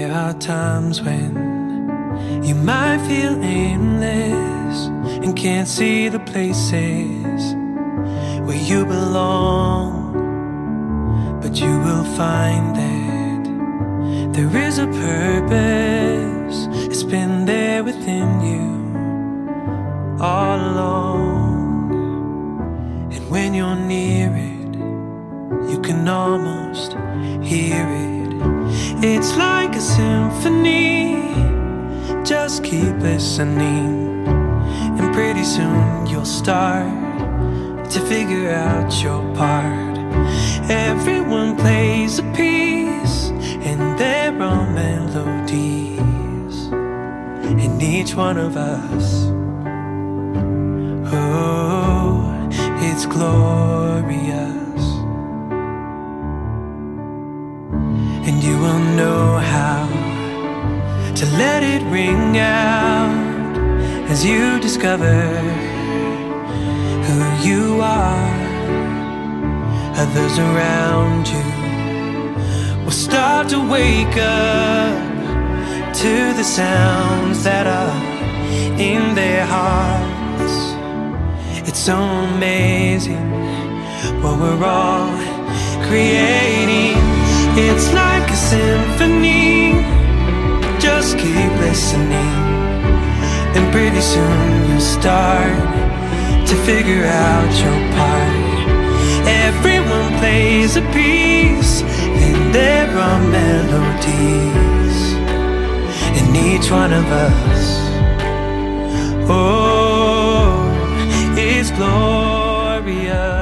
are times when you might feel aimless and can't see the places where you belong, but you will find that there is a purpose. It's been there within you all along, and when you're near it, you can almost hear it. It's like a symphony. Just keep listening, and pretty soon you'll start to figure out your part. Everyone plays a piece, and there are melodies in each one of us. Oh, it's glorious. And you will know how to let it ring out as you discover who you are. Others around you will start to wake up to the sounds that are in their hearts. It's so amazing what we're all creating. It's like a symphony. Just keep listening, and pretty soon you'll start to figure out your part. Everyone plays a piece, and there are melodies in each one of us. Oh, it's glorious.